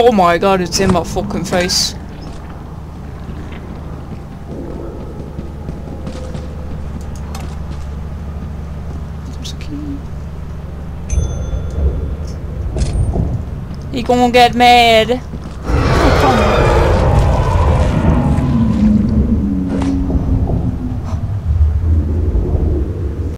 Oh my god, it's in my fucking face. There's a key. He gonna get mad.